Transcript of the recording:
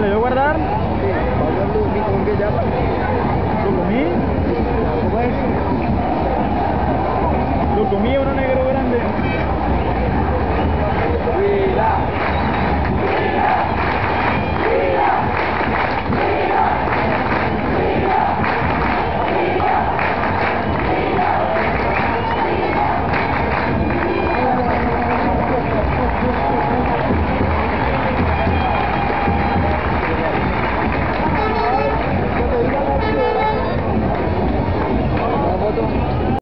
¿le voy a guardar? Sí, que ya. ¿Lo comí? ¿Lo comí o no